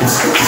Oh,